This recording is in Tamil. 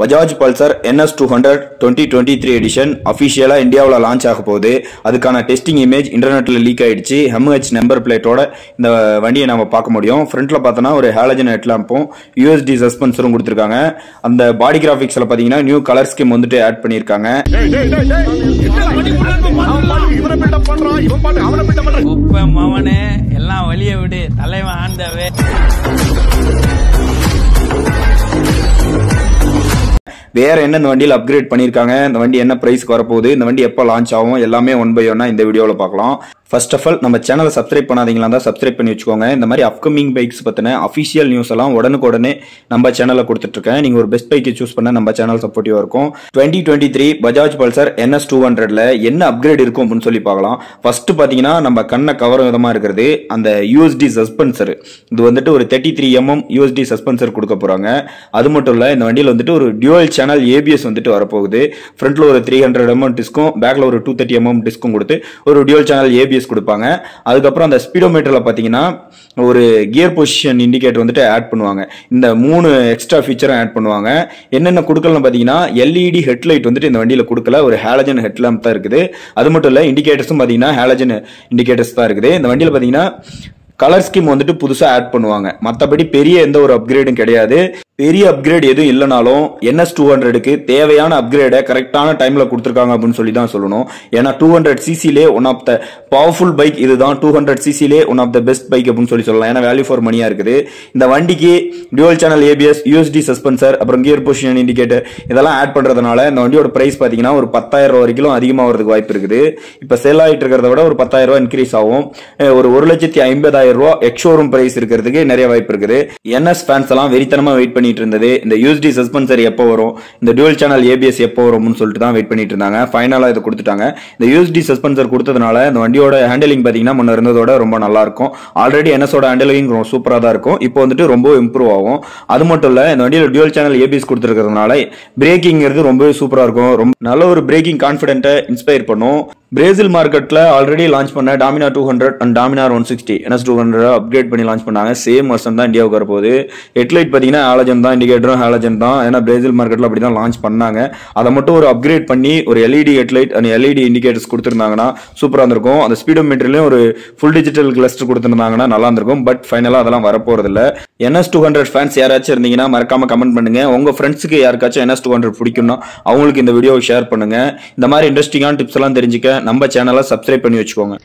Bajaj Pulsar NS two hundred twenty twenty three edition அஃபிஷியலாக இந்தியாவில் லான்ச் ஆக போகுது அதுக்கான டெஸ்டிங் இமேஜ் இன்டர்நெட்டில் லீக் ஆகிடுச்சு ஹெம்ஹெச் நம்பர் பிளேட்டோட இந்த வண்டியை நம்ம பார்க்க முடியும் ஃப்ரண்ட்டில் பார்த்தோன்னா ஒரு ஹேலஜன் ஹெட்லாம்பும் யூஎஸ்டி சஸ்பென்சரும் கொடுத்துருக்காங்க அந்த பாடி கிராஃபிக்ஸில் பார்த்தீங்கன்னா நியூ கலர் ஸ்கீம் வந்துட்டு ஆட் பண்ணியிருக்காங்க வேற என்னென்ன வண்டியில் அப்கிரேட் பண்ணியிருக்காங்க? இந்த வண்டி என்ன ப்ரைஸ்க்கு வரப்போகுது? இந்த வண்டி எப்போ லான்ச் ஆகும்? எல்லாமே ஒன் பை ஒன்னா இந்த வீடியோவில் பார்க்கலாம். ஃபர்ஸ்ட் ஆஃப் ஆல் நம்ம சேனலை சப்ஸ்கிரைப் பண்ணாதீங்களா தான் சப்ஸ்கிரைப் பண்ணி வச்சுக்கோங்க. இந்த மாதிரி அப்கமிங் பைக்ஸ் பற்றின அஃபிஷியல் நியூஸ் எல்லாம் உடனுக்குடனே நம்ம சேனலில் கொடுத்துட்ருக்கேன். நீங்கள் ஒரு பெஸ்ட் பைக்கை சூஸ் பண்ண நம்ம சேனல் சப்போர்ட்டிவாக இருக்கும். Twenty twenty three Bajaj Pulsar NS two ஹண்ட்ரட்ல என்ன அப்கிரேட் இருக்கும் அப்படின்னு சொல்லி பார்க்கலாம். ஃபர்ஸ்ட் பார்த்தீங்கன்னா நம்ம கண்ணை கவரும் விதமாக இருக்கிறது. அந்த யூஎஸ்டி சஸ்பென்சர் இது வந்துட்டு ஒரு thirty three mm USD suspension கொடுக்க போகிறாங்க அது மட்டும் இல்லை இந்த வண்டியில் வந்துட்டு ஒரு டியூவல் சேனல் ஏபிஎஸ் வந்துட்டு வரப்போகுது. ஃப்ரண்ட்டில் ஒரு த்ரீ ஹண்ட்ரட் எம்எம் டிஸ்க்கும் பேக்கில் ஒரு டூ தேர்ட்டி எம்எம் டிஸ்க்கும் கொடுத்து ஒரு டியூவல் சேனல் ஏபிஎஸ் கொடுப்பாங்க. அதுக்கப்புறம் அந்த ஸ்பீடோமீட்டரில் பார்த்தீங்கன்னா ஒரு கியர் பொசிஷன் இண்டிகேட்டர் வந்துட்டு ஆட் பண்ணுவாங்க. இந்த மூணு எக்ஸ்ட்ரா ஃபீச்சரும் ஆட் பண்ணுவாங்க. என்னென்ன கொடுக்கலன்னு பார்த்தீங்கன்னா எல்இடி ஹெட்லைட் வந்துட்டு இந்த வண்டியில் கொடுக்கல. ஒரு ஹேலஜன் ஹெட்லாம்ப் தான் இருக்குது. அது மட்டும் இல்லை இண்டிகேட்டர்ஸும் பார்த்தீங்கன்னா ஹேலஜன் இண்டிகேட்டர்ஸ் தான் இருக்குது. இந்த வண்டியில் பார்த்தீங்கன்னா கலர் ஸ்கீம் வந்துட்டு புதுசாக ஆட் பண்ணுவாங்க. மற்றபடி பெரிய எந்த ஒரு அப்கிரேடும் கிடையாது. பெரிய அப்கிரேட் எதுவும் இல்லைனாலும் என்எஸ் டூ ஹண்ட்ரடுக்கு தேவையான அப்கிரேடை கரெக்டான டைமில் கொடுத்துருக்காங்க அப்படின்னு சொல்லி தான் சொல்லணும். ஏன்னா two hundred சிசிலே one of the powerful bike இதுதான். Two hundred சிசிலே one of the best bike அப்படின்னு சொல்லி சொல்லலாம். ஏன்னா வேல்யூ ஃபார் மணியாக இருக்குது. இந்த வண்டிக்கு dual channel ABS USD suspension அப்புறம் கியர் பொசிஷன் இண்டிகேட்டர் இதெல்லாம் ஆட் பண்ணுறதுனால இந்த வண்டியோட ப்ரைஸ் பார்த்தீங்கன்னா ஒரு பத்தாயிரம் ரூபா வரைக்கும் அதிகமாக வரதுக்கு வாய்ப்பு இருக்குது. இப்போ சேல் ஆகிட்டு இருக்கிறத விட ஒரு பத்தாயிரம் ரூபா இன்க்ரீஸ் ஆகும். ஒரு ஒரு லட்சத்தி ஐம்பதாயிரம் ரூபா எக்ஷோரூம் ப்ரைஸ் இருக்கிறதுக்கு நிறைய வாய்ப்பு இருக்குது. என்எஸ் ஃபேன்ஸ் எல்லாம் வெறித்தனமாக வெயிட் பண்ணி பண்ணிட்டு இருந்தது இந்த யூஎஸ்டி சஸ்பென்சர் எப்போ வரும்? இந்த dual சேனல் ஏபிஎஸ் எப்போ வரும்னு சொல்லிட்டு தான் வெயிட் பண்ணிட்டு இருந்தாங்க ஃபைனலாக இதை கொடுத்துட்டாங்க. இந்த யூஎஸ்டி சஸ்பென்சர் கொடுத்ததுனால இந்த வண்டியோட ஹேண்டலிங் பார்த்தீங்கன்னா முன்ன இருந்ததோட ரொம்ப நல்லா இருக்கும் ஆல்ரெடி என்எஸோட ஹேண்டலிங் ரொம்ப சூப்பராக தான் இருக்கும். இப்போ வந்துட்டு ரொம்ப இம்ப்ரூவ் ஆகும். அது மட்டும் இல்லை இந்த வண்டியில் dual சேனல் ஏபிஎஸ் கொடுத்துருக்கிறதுனால பிரேக்கிங்கிறது ரொம்பவே சூப்பராக இருக்கும். ரொம்ப நல்ல ஒரு பிரேக்கிங் கான்ஃபிடென்ட்டை இன்ஸ்பயர் பண்ணும். பிரேசில் மார்க்கெட்டில் ஆல்ரெடி லான்ச் பண்ண Dominar two hundred and Dominar one sixty NS two hundred upgrade பண்ணி லான்ச் பண்ணாங்க. சேம் வருஷம் தான் இந்தியாவுக்கு வரப்போகுது. ஹெட்லைட் பார்த்தீங்கன்னா ஹாலஜன் தான் இண்டிகேட்டரும் ஹாலஜன் தான். ஏன்னா பிரேசில் மார்க்கெட்டில் அப்படி தான் லான்ச் பண்ணாங்க. அதை மட்டும் ஒரு அப்கிரேட் பண்ணி ஒரு LED headlight and LED indicators கொடுத்துருந்தாங்கன்னா சூப்பராக இருந்திருக்கும். அந்த ஸ்பீடோ மீட்டர்லேயும் ஒரு ஃபுல் டிஜிட்டல் கிளஸ்டர் கொடுத்துருந்தாங்கன்னா நல்லா இருந்திருக்கும். பட் ஃபைனலாக அதெல்லாம் வரப்போறதில்ல. என்எஸ் டூ ஹண்ட்ரட் ஃபேன்ஸ் யாராச்சும் இருந்தீங்கன்னா மறக்காம கமெண்ட் பண்ணுங்க. உங்க ஃப்ரெண்ட்ஸுக்கு யாருக்காச்சும் என்எஸ் டூ ஹண்ட்ரட் பிடிக்கும்னா அவங்களுக்கு இந்த வீடியோவை ஷேர் பண்ணுங்க. இந்த மாதிரி இன்ட்ரெஸ்டிங்கான டிப்ஸ் எல்லாம் தெரிஞ்சுக்க நம்ம சேனலை சப்ஸ்கிரைப் பண்ணி வச்சுக்கோங்க.